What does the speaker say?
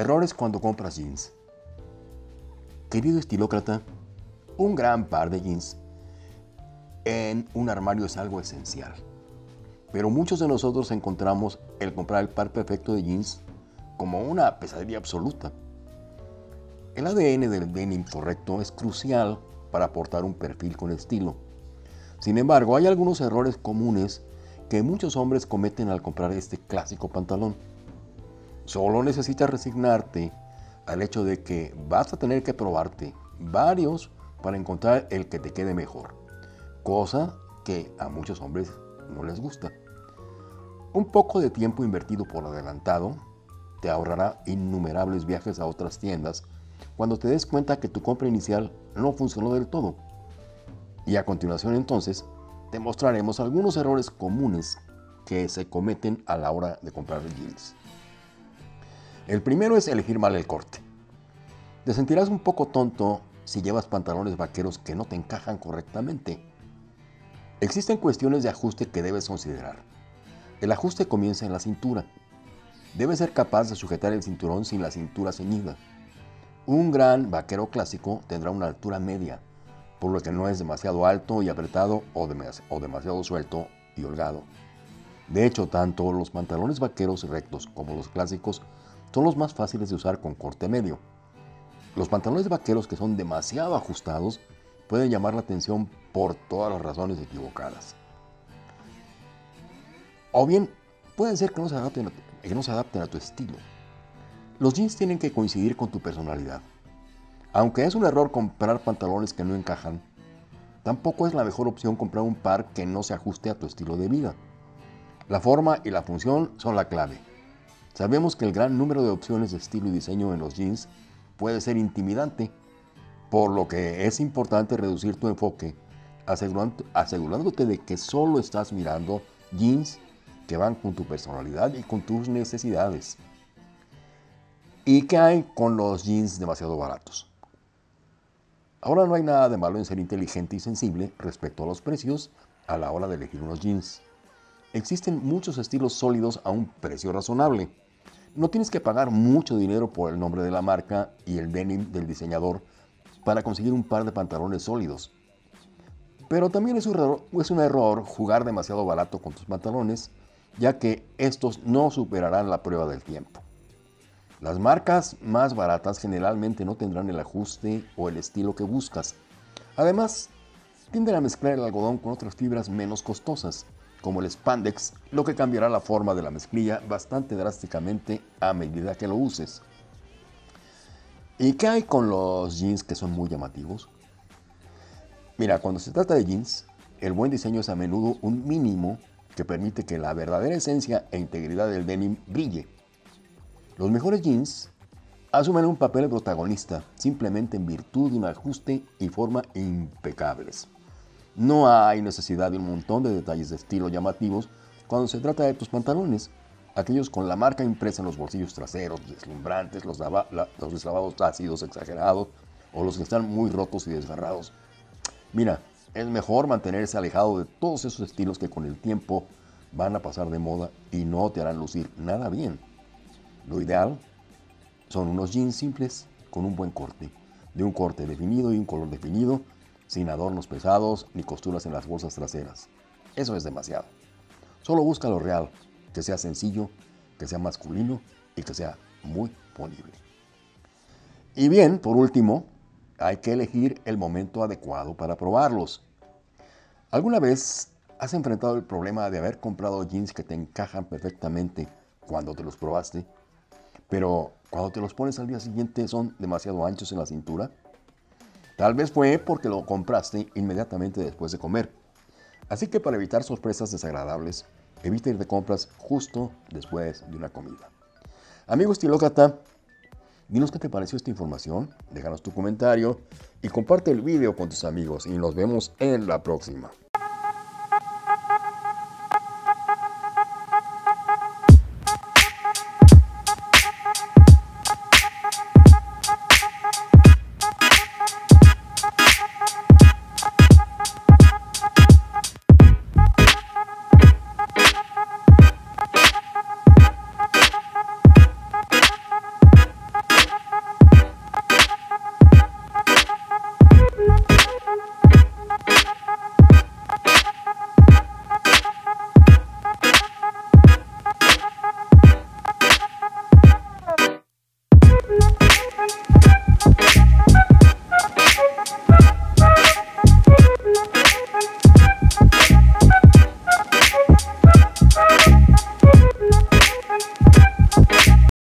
Errores cuando compras jeans. Querido estilócrata, un gran par de jeans en un armario es algo esencial. Pero muchos de nosotros encontramos el comprar el par perfecto de jeans como una pesadilla absoluta. El ADN del denim correcto es crucial para aportar un perfil con estilo. Sin embargo, hay algunos errores comunes que muchos hombres cometen al comprar este clásico pantalón. Solo necesitas resignarte al hecho de que vas a tener que probarte varios para encontrar el que te quede mejor, cosa que a muchos hombres no les gusta. Un poco de tiempo invertido por adelantado te ahorrará innumerables viajes a otras tiendas cuando te des cuenta que tu compra inicial no funcionó del todo. Y a continuación entonces te mostraremos algunos errores comunes que se cometen a la hora de comprar jeans. El primero es elegir mal el corte. Te sentirás un poco tonto si llevas pantalones vaqueros que no te encajan correctamente. Existen cuestiones de ajuste que debes considerar. El ajuste comienza en la cintura. Debes ser capaz de sujetar el cinturón sin la cintura ceñida. Un gran vaquero clásico tendrá una altura media, por lo que no es demasiado alto y apretado o, demasiado suelto y holgado. De hecho, tanto los pantalones vaqueros rectos como los clásicos son los más fáciles de usar con corte medio. Los pantalones vaqueros que son demasiado ajustados pueden llamar la atención por todas las razones equivocadas. O bien, pueden ser que no se adapten a, que no se adapten a tu estilo. Los jeans tienen que coincidir con tu personalidad. Aunque es un error comprar pantalones que no encajan, tampoco es la mejor opción comprar un par que no se ajuste a tu estilo de vida. La forma y la función son la clave. Sabemos que el gran número de opciones de estilo y diseño en los jeans puede ser intimidante, por lo que es importante reducir tu enfoque, asegurándote de que solo estás mirando jeans que van con tu personalidad y con tus necesidades. ¿Y qué hay con los jeans demasiado baratos? Ahora no hay nada de malo en ser inteligente y sensible respecto a los precios a la hora de elegir unos jeans. Existen muchos estilos sólidos a un precio razonable. No tienes que pagar mucho dinero por el nombre de la marca y el denim del diseñador para conseguir un par de pantalones sólidos. Pero también es un, error, es un error jugar demasiado barato con tus pantalones, ya que estos no superarán la prueba del tiempo. Las marcas más baratas generalmente no tendrán el ajuste o el estilo que buscas. Además, tienden a mezclar el algodón con otras fibras menos costosas, como el spandex, lo que cambiará la forma de la mezclilla bastante drásticamente a medida que lo uses. ¿Y qué hay con los jeans que son muy llamativos? Mira, cuando se trata de jeans, el buen diseño es a menudo un mínimo que permite que la verdadera esencia e integridad del denim brille. Los mejores jeans asumen un papel protagonista simplemente en virtud de un ajuste y forma impecables. No hay necesidad de un montón de detalles de estilo llamativos cuando se trata de tus pantalones, aquellos con la marca impresa en los bolsillos traseros, deslumbrantes, los, los deslavados ácidos exagerados o los que están muy rotos y desgarrados. Mira, es mejor mantenerse alejado de todos esos estilos que con el tiempo van a pasar de moda y no te harán lucir nada bien. Lo ideal son unos jeans simples con un buen corte, de un corte definido y un color definido sin adornos pesados ni costuras en las bolsas traseras. Eso es demasiado. Solo busca lo real, que sea sencillo, que sea masculino y que sea muy ponible. Y bien, por último, hay que elegir el momento adecuado para probarlos. ¿Alguna vez has enfrentado el problema de haber comprado jeans que te encajan perfectamente cuando te los probaste, pero cuando te los pones al día siguiente son demasiado anchos en la cintura? Tal vez fue porque lo compraste inmediatamente después de comer. Así que para evitar sorpresas desagradables, evita ir de compras justo después de una comida. Amigo estilócrata, dinos qué te pareció esta información, déjanos tu comentario y comparte el video con tus amigos y nos vemos en la próxima.